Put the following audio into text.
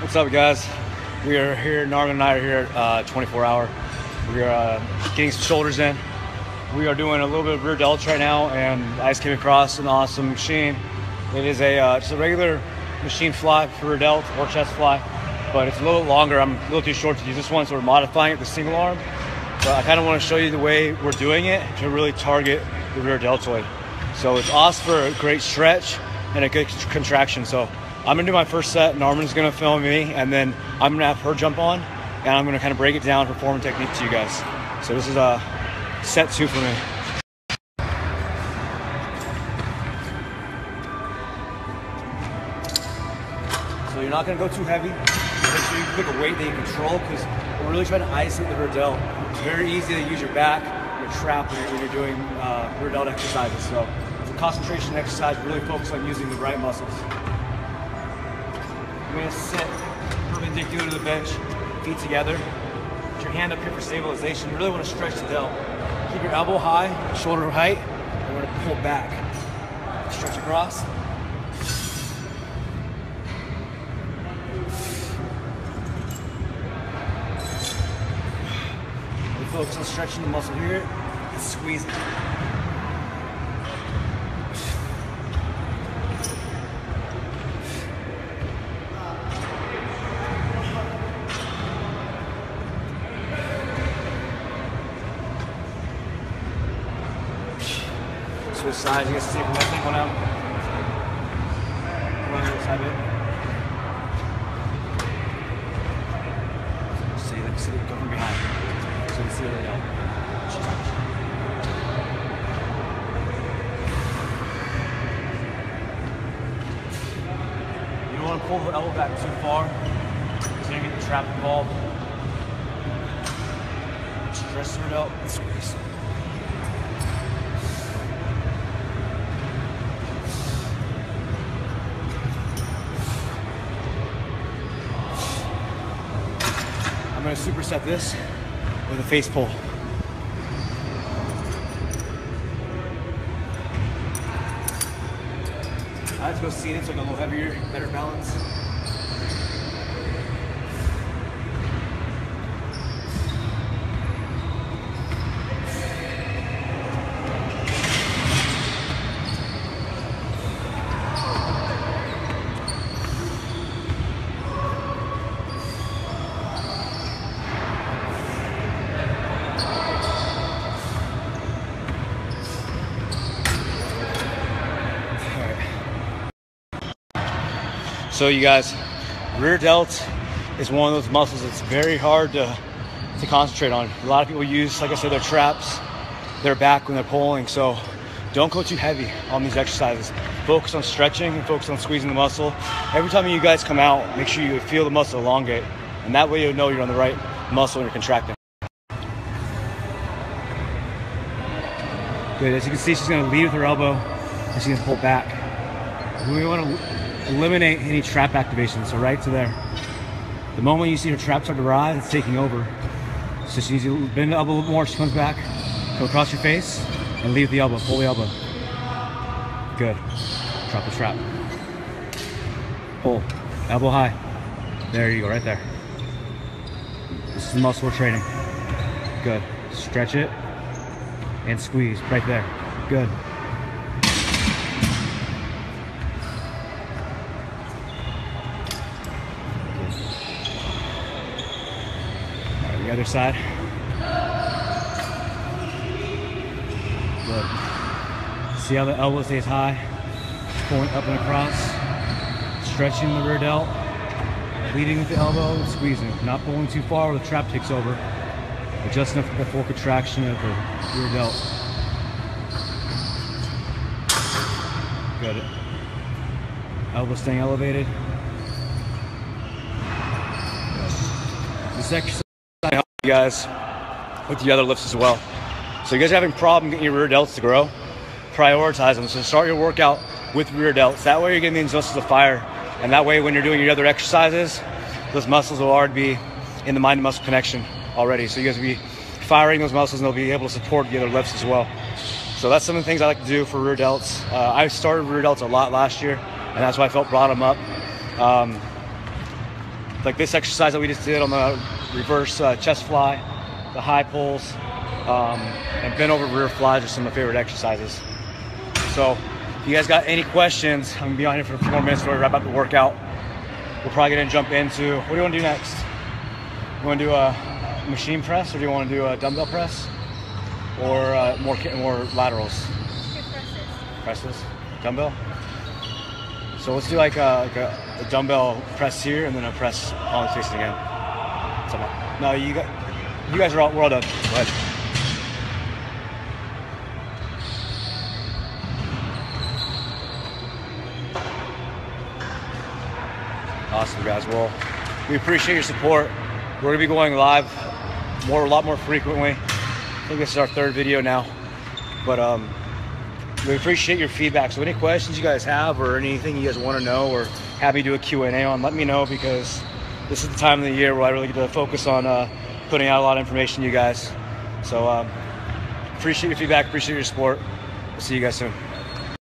What's up, guys? We are here. Narman and I are here at uh, 24 Hour. We are uh, getting some shoulders in. We are doing a little bit of rear delts right now, and I just came across an awesome machine. It is a uh, just a regular machine fly for rear delt or chest fly, but it's a little longer. I'm a little too short to use this one, so we're modifying it the single arm. But I kind of want to show you the way we're doing it to really target the rear deltoid. So it's awesome for a great stretch and a good contraction. So I'm gonna do my first set. Norman's gonna film me, and then I'm gonna have her jump on, and I'm gonna kind of break it down, perform technique to you guys. So this is a uh, set two for me. So you're not gonna go too heavy. Make sure you pick a weight that you control, because we're really trying to isolate the rear delt. It's very easy to use your back, your trap when you're, when you're doing uh, rear delt exercises. So it's a concentration exercise. Really focus on using the right muscles. You're gonna sit perpendicular to the bench, feet together. Put your hand up here for stabilization. You really wanna stretch the delt. Keep your elbow high, shoulder height, and we're gonna pull back. Stretch across. We focus on stretching the muscle here and squeeze Switch sides, you guys see from that thing one out. One other side bit. See, let me see, go from behind. So you can see it now. You don't want to pull the elbow back too far. So you get the trap involved. Stress it out and squeeze. Superset this with a face pull. I have to go seated so I get a little heavier, better balance. So you guys, rear delt is one of those muscles that's very hard to, to concentrate on. A lot of people use, like I said, their traps, their back when they're pulling. So don't go too heavy on these exercises. Focus on stretching and focus on squeezing the muscle. Every time you guys come out, make sure you feel the muscle elongate. And that way you'll know you're on the right muscle when you're contracting. Good, as you can see, she's gonna lead with her elbow and she's gonna pull back. We wanna eliminate any trap activation. So right to there. The moment you see her trap start to rise, it's taking over. So she needs to bend the elbow a little more. She comes back, go across your face, and leave the elbow. Pull the elbow. Good. Drop the trap. Pull. Elbow high. There you go, right there. This is muscle training. Good. Stretch it and squeeze right there. Good. The other side. Good. See how the elbow stays high, pulling up and across, stretching the rear delt, leading with the elbow, and squeezing. Not pulling too far where the trap takes over, but just enough for the full contraction of the rear delt. Good. Elbow staying elevated. This exercise you guys with the other lifts as well. So you guys are having problem getting your rear delts to grow, prioritize them. So start your workout with rear delts. That way you're getting these muscles to fire. And that way when you're doing your other exercises, those muscles will already be in the mind muscle connection already. So you guys will be firing those muscles and they'll be able to support the other lifts as well. So that's some of the things I like to do for rear delts. Uh, I started rear delts a lot last year, and that's why I felt brought them up. Um, like this exercise that we just did on the reverse uh, chest fly, the high pulls, um, and bent over rear flies are some of my favorite exercises. So if you guys got any questions, I'm gonna be on here for a few more minutes before we wrap up the workout. We're probably gonna jump into what do you want to do next? You want to do a machine press, or do you want to do a dumbbell press, or uh, more more laterals? Presses, dumbbell. So let's do like a, like a, a dumbbell press here, and then a press on the facing again. No, you got you guys are all we're all done. Go ahead. Awesome, guys. Well, we appreciate your support. We're gonna be going live more, a lot more frequently. I think this is our third video now, but um, we appreciate your feedback. So any questions you guys have or anything you guys want to know or happy to do a Q&A on, let me know because this is the time of the year where I really get to focus on uh, putting out a lot of information to you guys. So um, appreciate your feedback, appreciate your support. We'll see you guys soon.